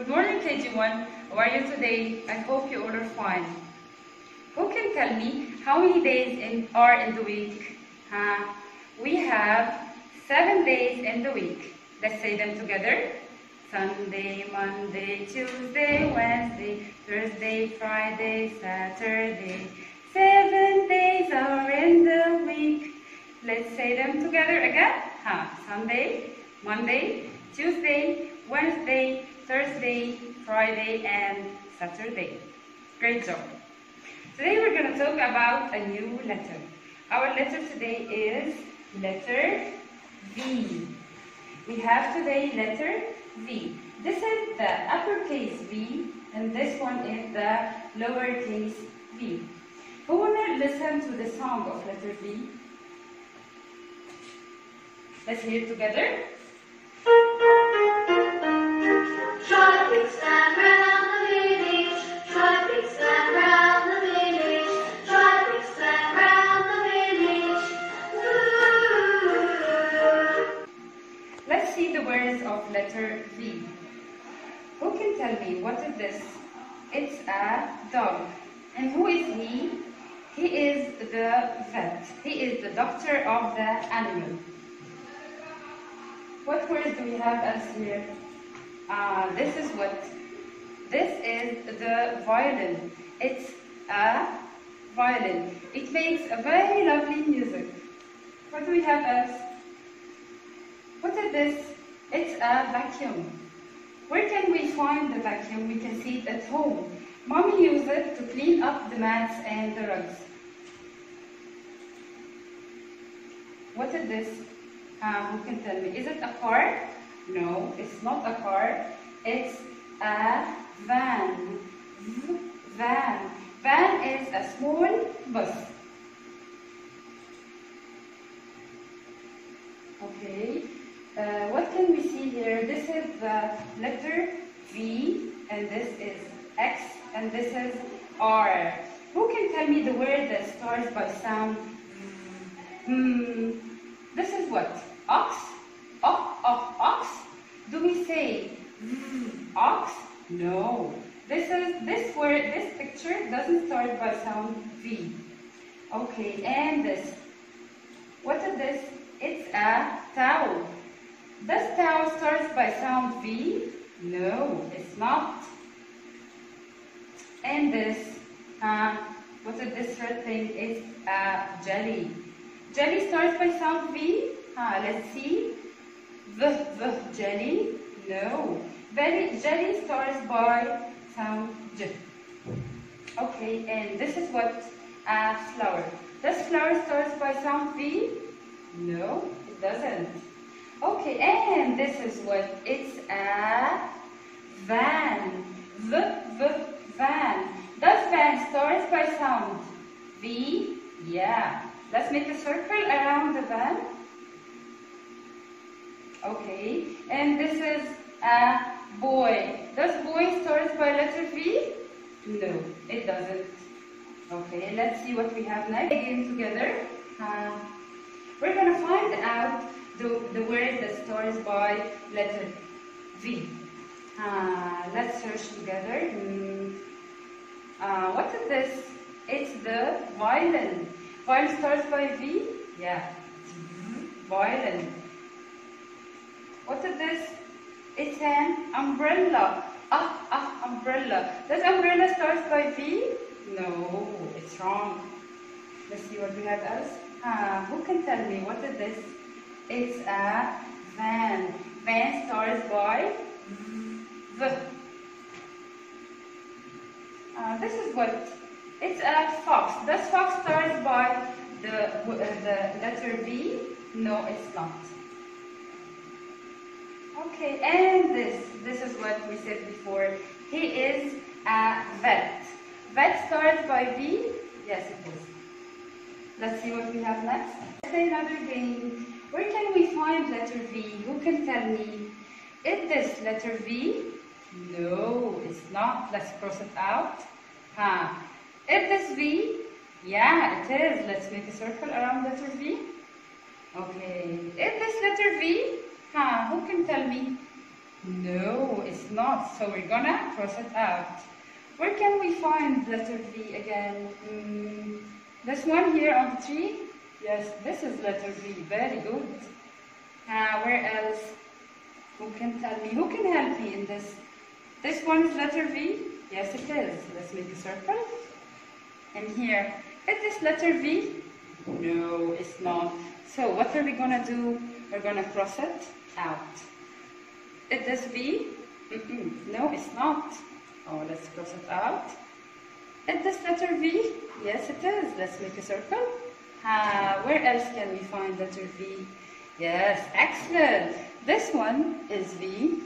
Good morning, KG1. How are you today? I hope you all are fine. Who can tell me how many days in, are in the week? Uh, we have seven days in the week. Let's say them together. Sunday, Monday, Tuesday, Wednesday, Thursday, Friday, Saturday. Seven days are in the week. Let's say them together again. Huh. Sunday, Monday, Tuesday, Wednesday, Thursday, Friday, and Saturday. Great job. Today we're going to talk about a new letter. Our letter today is letter V. We have today letter V. This is the uppercase V, and this one is the lowercase v. Who wanna listen to the song of letter V? Let's hear it together. The words of letter V. Who can tell me what is this? It's a dog. And who is he? He is the vet. He is the doctor of the animal. What words do we have else here? Uh, this is what? This is the violin. It's a violin. It makes a very lovely music. What do we have else? What is this? It's a vacuum. Where can we find the vacuum? We can see it at home. Mommy uses it to clean up the mats and the rugs. What is this? Uh, who can tell me? Is it a car? No, it's not a car. It's a van. V- Van. Van is a small bus. Okay. Uh, what can we see here? This is the letter V, and this is X, and this is R. Who can tell me the word that starts by sound? Hmm. This is what? Ox? Ox, ox, ox? Do we say ox? No. This is this word. This picture doesn't start by sound V. Okay, and this. What is this? It's a towel. Does towel starts by sound V? No, it's not. And this, uh, what is this red thing? It's a jelly. Jelly starts by sound V? Uh, let's see. V, v, jelly? No. Jelly, jelly starts by sound J. Okay, and this is what? A flower. Does flower starts by sound V? No, it doesn't. Okay, and this is what? It's a van. V, v, van. Does van starts by sound V? Yeah. Let's make a circle around the van. Okay, and this is a boy. Does boy starts by letter V? No, it doesn't. Okay, let's see what we have next. Again together. Uh, we're going to find out the, the word that starts by letter V. Uh, let's search together. Hmm. Uh, what is this? It's the violin. Violin starts by V? Yeah. Violin. What is this? It's an umbrella. Ah, ah, umbrella. Does umbrella starts by V? No, it's wrong. Let's see what we have else. Ah, who can tell me what is this? It's a van. Van starts by V. Uh, this is what? It's a fox. Does fox starts by the, uh, the letter V? No, it's not. Okay, and this, this is what we said before. He is a vet. Vet starts by V? Yes, it is. Let's see what we have next. Let's say another game. Where can we find letter V? Who can tell me? Is this letter V? No, it's not. Let's cross it out. Huh. Is this V? Yeah, it is. Let's make a circle around letter V. Okay. Is this letter V? Huh, who can tell me? No, it's not. So we're gonna cross it out. Where can we find letter V again? Mm, this one here on the tree? Yes, this is letter V. Very good. Uh, where else? Who can tell me? Who can help me in this? This one is letter V? Yes, it is. Let's make a circle. And here, is this letter V? No, it's not. So what are we gonna do? We're gonna cross it out. Is this V? Mm-mm. No, it's not. Oh, let's cross it out. Is this letter V? Yes, it is. Let's make a circle. Ah, where else can we find letter V? Yes, excellent. This one is V,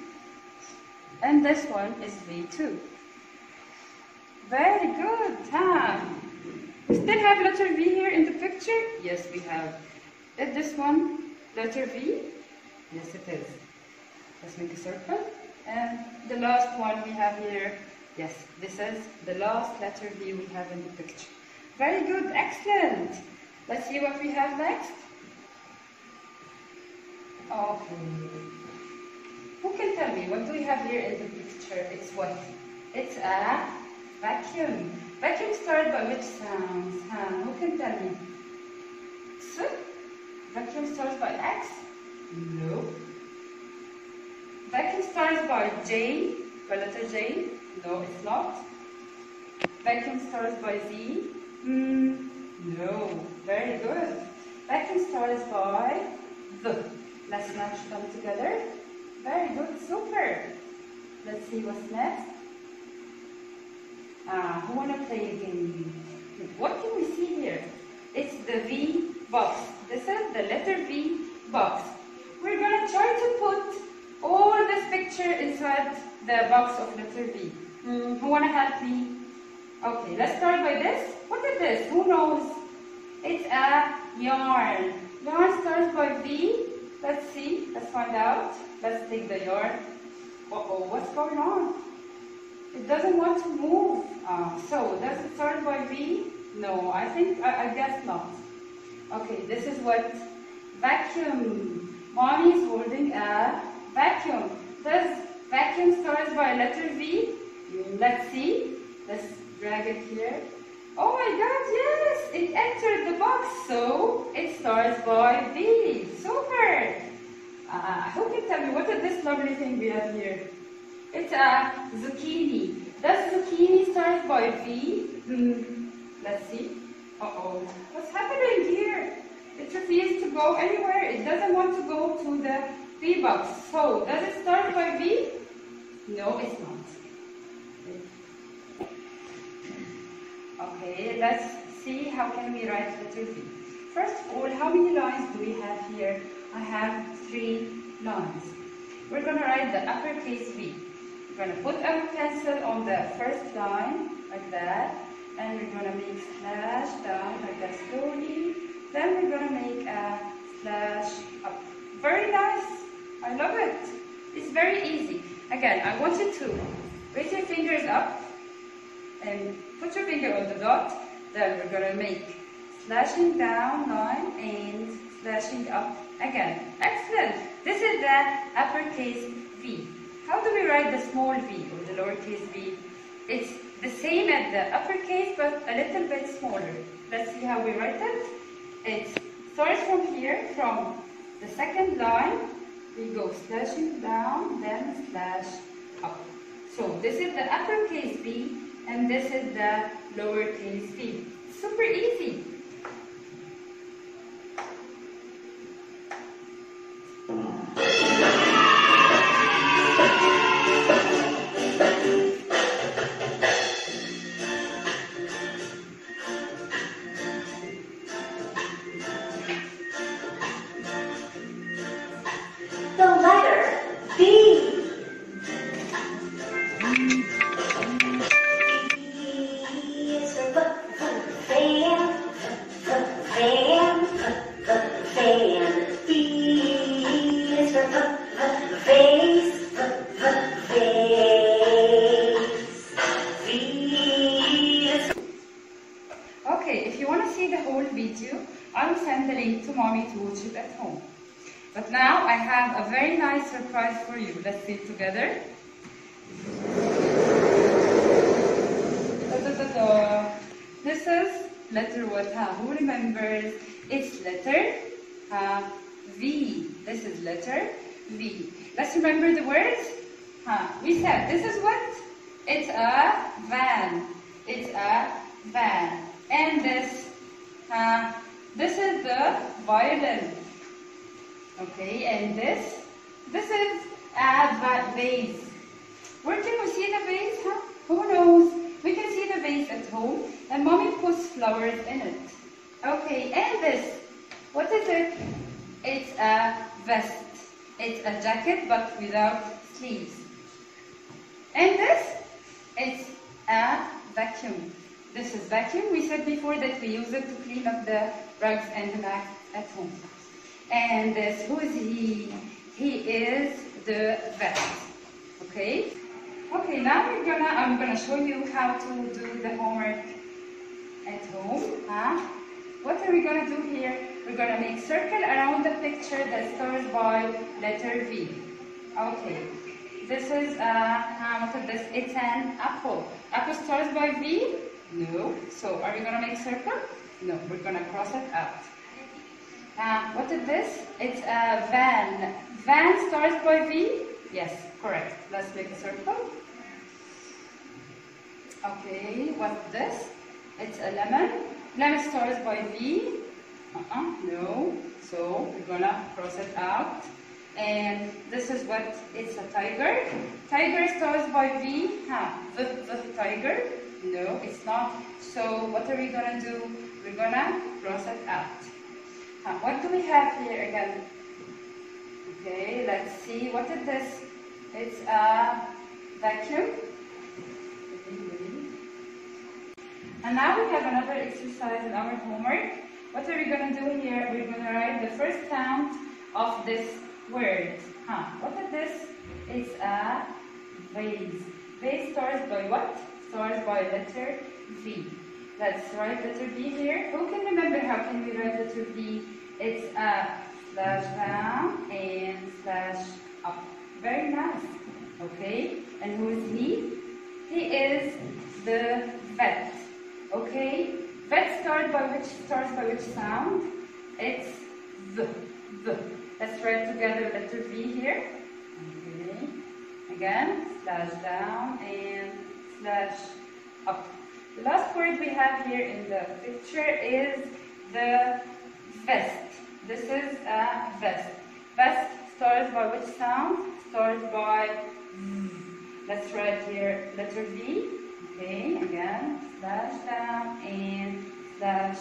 and this one is V too. Very good, huh? We still have letter V here in the picture? Yes, we have. Is this one letter V? Yes, it is. Let's make a circle. And the last one we have here, yes, this is the last letter V we have in the picture. Very good, excellent. Let's see what we have next. Okay. Who can tell me what do we have here in the picture? It's what? It's a vacuum. Vacuum started by which sounds? Huh? Who can tell me? X? Vacuum starts by X? No. Vacuum starts by J, by letter J? No, it's not. Vacuum starts by Z? Hmm, no. Very good. Vacuum starts by V. Let's match them together. Very good, super. Let's see what's next. Ah, who wanna play a game? What can we see here? It's the V box. This is the letter V box. We're gonna try to put all this picture inside the box of letter V. Hmm, who wanna help me? Okay, let's start by this. What is this? Who knows? It's a yarn. Yarn starts by V. Let's see. Let's find out. Let's take the yarn. Uh-oh, what's going on? It doesn't want to move. Uh, so, does it start by V? No, I think, I, I guess not. Okay, this is what vacuum. Mommy is holding a vacuum. Does vacuum starts by letter V? Let's see. Let's drag it here. Oh my god, yes! It entered the box, so it starts by V. Super! Uh, who can tell me what is this lovely thing we have here? It's a zucchini. Does zucchini start by V? Hmm. Let's see. Uh-oh. What's happening here? It refuses to go anywhere. It doesn't want to go to the V box. So, does it start by V? No, it's not. Okay, let's see how can we write letter V. First of all, how many lines do we have here? I have three lines. We're going to write the uppercase V. We're going to put our pencil on the first line, like that, and we're going to make slash down like that slowly. Then we're going to make a slash up. Very nice. I love it. It's very easy. Again, I want you to raise your fingers up and put your finger on the dot. Then we're going to make slashing down line and slashing up again. Excellent. This is the uppercase V. How do we write the small v or the lowercase v? It's the same as the uppercase but a little bit smaller. Let's see how we write it. It starts from here, from the second line. We go slashing down, then slash up. So this is the uppercase V and this is the lowercase v. Super easy. See the whole video, I will send the link to mommy to watch it at home. But now I have a very nice surprise for you. Let's see it together. Da, da, da. This is letter what? Who remembers? It's letter uh, V. This is letter V. Let's remember the words. We said this is what? It's a van. It's a van. And this, uh, this is the violin. Okay, and this, this is a va- vase. Where can we see the vase, huh? Who knows? We can see the vase at home, and mommy puts flowers in it. Okay, and this, what is it? It's a vest. It's a jacket, but without sleeves. And this, it's a vacuum. This is vacuum. We said before that we use it to clean up the rugs and the mats at home. And this, who is he? He is the vet. Okay? Okay, now we're gonna, I'm gonna show you how to do the homework at home. Huh? What are we gonna do here? We're gonna make circle around the picture that starts by letter V. Okay. This is, uh, uh, this? It's an apple. Apple starts by V? No. So are we gonna make circle? No, we're gonna cross it out. Uh, what is this? It's a van. Van starts by V? Yes, correct. Let's make a circle. Okay, what's this? It's a lemon. Lemon starts by V. Uh-uh, no. So we're gonna cross it out. And this is what it's a tiger. Tiger starts by V. Huh? The, the tiger. No, it's not. So what are we gonna do? We're gonna cross it out. Huh, what do we have here again? Okay, let's see. What is this? It's a vacuum. And now we have another exercise in our homework. What are we to do here? We're to write the first sound of this word. Huh. What is this? It's a vase. Vase starts by what? Starts by letter V. Let's write letter V here. Who can remember how can we write letter V? It's a slash down and slash up. Very nice. Okay. And who is he? He is the vet. Okay? Vet starts by which starts by which sound? It's the. The. Let's write together letter V here. Okay. Again, slash down and slash up. The last word we have here in the picture is the vest. This is a vest. Vest starts by which sound? Starts by V. Let's write here letter V. Okay, again, slash down and slash